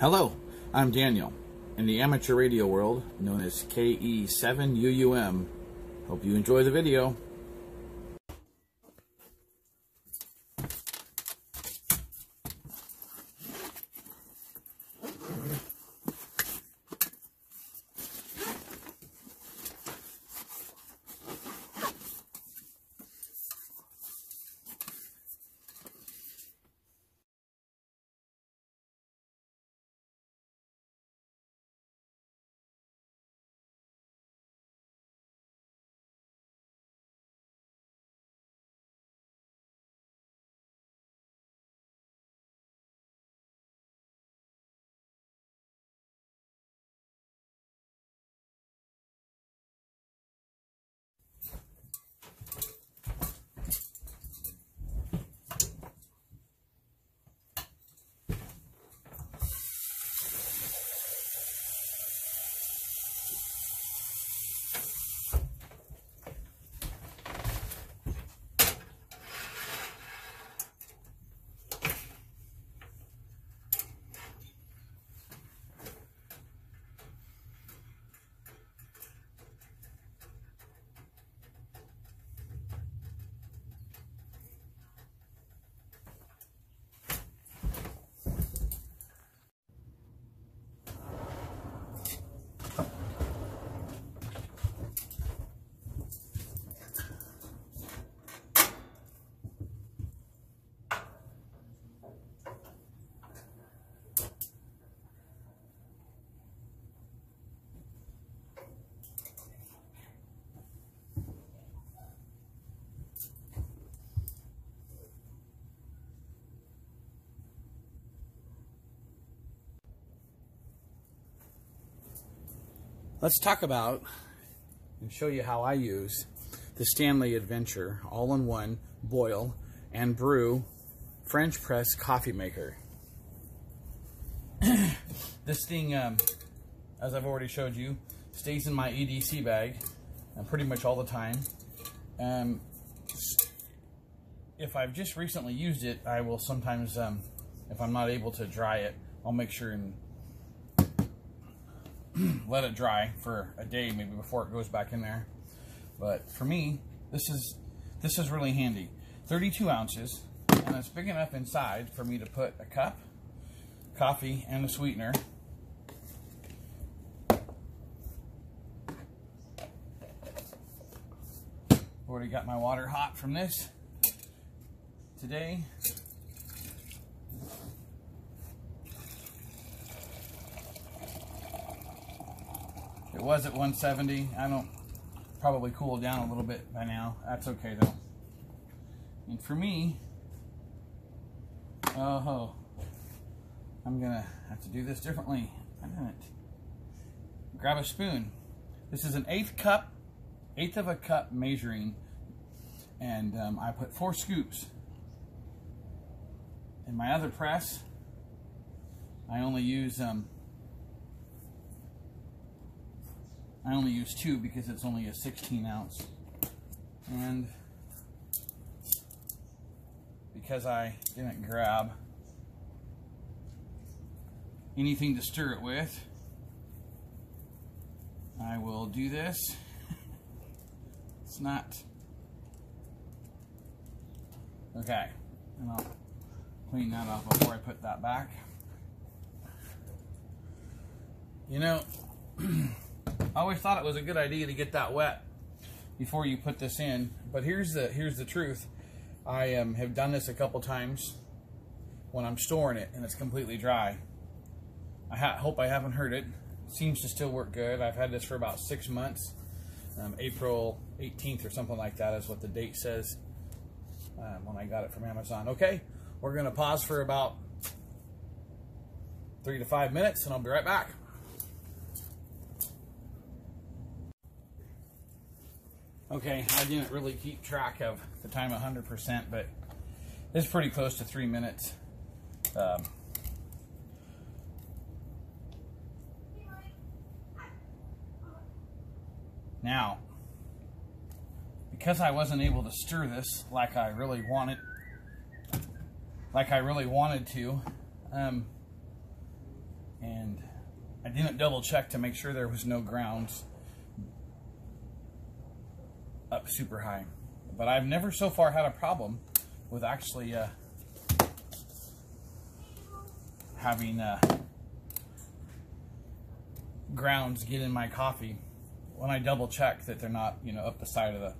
Hello, I'm Daniel. In the amateur radio world, known as KE7UUM, hope you enjoy the video. Let's talk about and show you how I use the Stanley Adventure all-in-one boil and brew French press coffee maker. this thing, um, as I've already showed you, stays in my EDC bag uh, pretty much all the time. Um, if I've just recently used it, I will sometimes, um, if I'm not able to dry it, I'll make sure and let it dry for a day maybe before it goes back in there. But for me, this is this is really handy. 32 ounces, and it's big enough inside for me to put a cup, coffee, and a sweetener. Already got my water hot from this. Today, It was at 170. I don't probably cool down a little bit by now. That's okay though. And for me, oh, I'm gonna have to do this differently. I didn't. Grab a spoon. This is an eighth cup, eighth of a cup measuring, and um, I put four scoops. In my other press, I only use um, I only use two because it's only a 16 ounce. And because I didn't grab anything to stir it with, I will do this. it's not... Okay, and I'll clean that off before I put that back. You know, I always thought it was a good idea to get that wet before you put this in. But here's the here's the truth. I um, have done this a couple times when I'm storing it and it's completely dry. I hope I haven't hurt it. Seems to still work good. I've had this for about six months. Um, April 18th or something like that is what the date says um, when I got it from Amazon. Okay, we're going to pause for about three to five minutes and I'll be right back. Okay, I didn't really keep track of the time 100%, but it's pretty close to three minutes. Um, now, because I wasn't able to stir this like I really wanted, like I really wanted to, um, and I didn't double check to make sure there was no grounds up super high. But I've never so far had a problem with actually uh, having uh, grounds get in my coffee when I double check that they're not, you know, up the side of the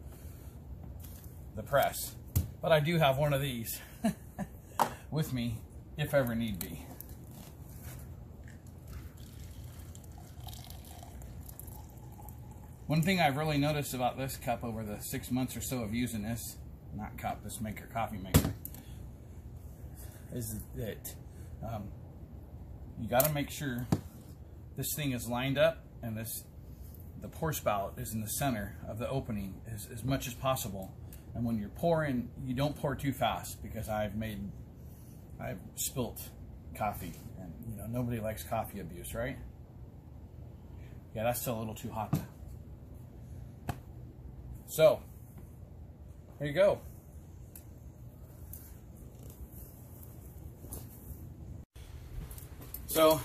the press. But I do have one of these with me if ever need be. One thing I've really noticed about this cup over the six months or so of using this, not cup, this maker, coffee maker, is that um, you got to make sure this thing is lined up and this the pour spout is in the center of the opening as, as much as possible. And when you're pouring, you don't pour too fast because I've made, I've spilt coffee and you know, nobody likes coffee abuse, right? Yeah, that's still a little too hot. So, here you go. So,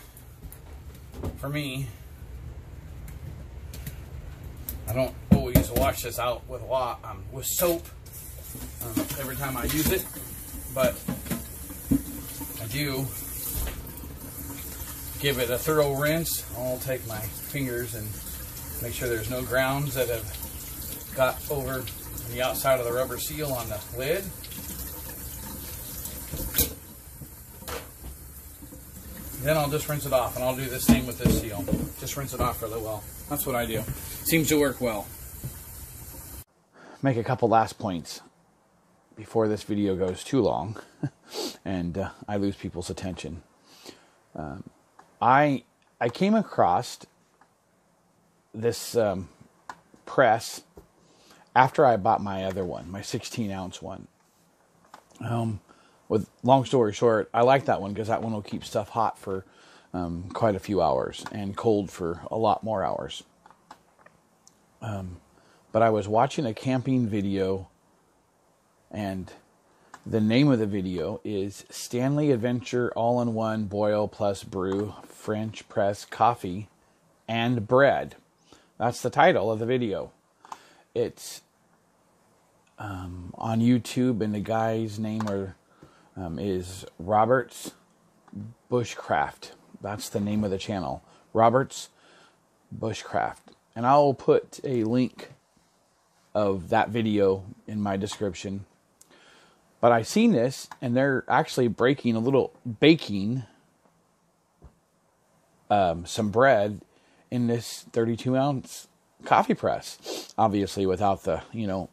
for me, I don't always wash this out with a lot um, with soap um, every time I use it, but I do give it a thorough rinse. I'll take my fingers and make sure there's no grounds that have got over the outside of the rubber seal on the lid. Then I'll just rinse it off, and I'll do the same with this seal. Just rinse it off really well. That's what I do. Seems to work well. Make a couple last points before this video goes too long and uh, I lose people's attention. Um, I I came across this um, press after I bought my other one, my 16 ounce one. Um, with long story short, I like that one because that one will keep stuff hot for um, quite a few hours and cold for a lot more hours. Um, but I was watching a camping video, and the name of the video is Stanley Adventure All in One Boil Plus Brew French Press Coffee and Bread. That's the title of the video. It's um, on YouTube, and the guy's name are um, is Roberts Bushcraft. That's the name of the channel. Roberts Bushcraft. And I'll put a link of that video in my description. But I've seen this and they're actually breaking a little baking um, some bread in this 32 ounce coffee press. Obviously without the, you know,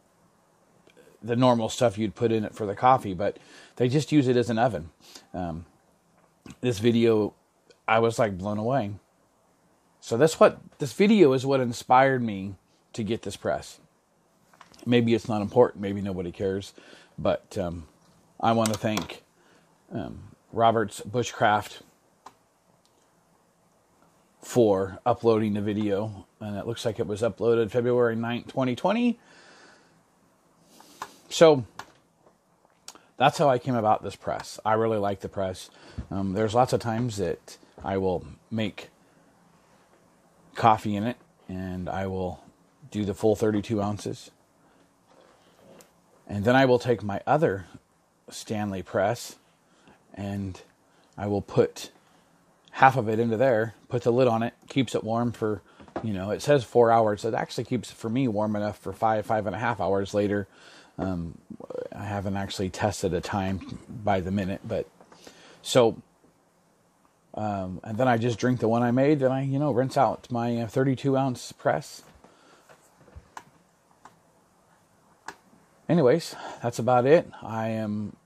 the normal stuff you'd put in it for the coffee, but they just use it as an oven. Um, this video, I was like blown away. So that's what this video is what inspired me to get this press. Maybe it's not important, maybe nobody cares, but um, I want to thank um, Roberts Bushcraft for uploading the video. And it looks like it was uploaded February 9th, 2020. So that's how I came about this press. I really like the press. Um, there's lots of times that I will make coffee in it and I will do the full 32 ounces. And then I will take my other Stanley press and I will put half of it into there, puts a lid on it, keeps it warm for, you know, it says four hours. It actually keeps it for me warm enough for five, five and a half hours later um, I haven't actually tested a time by the minute, but so, um, and then I just drink the one I made, and I, you know, rinse out my uh, 32 ounce press. Anyways, that's about it. I am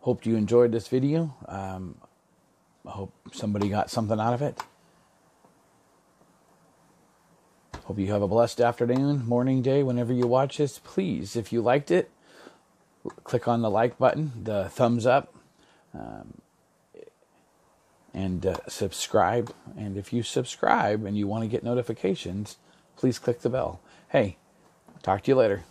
hoped you enjoyed this video. Um, I hope somebody got something out of it. Hope you have a blessed afternoon, morning, day, whenever you watch this. Please, if you liked it, click on the like button, the thumbs up, um, and uh, subscribe. And if you subscribe and you want to get notifications, please click the bell. Hey, talk to you later.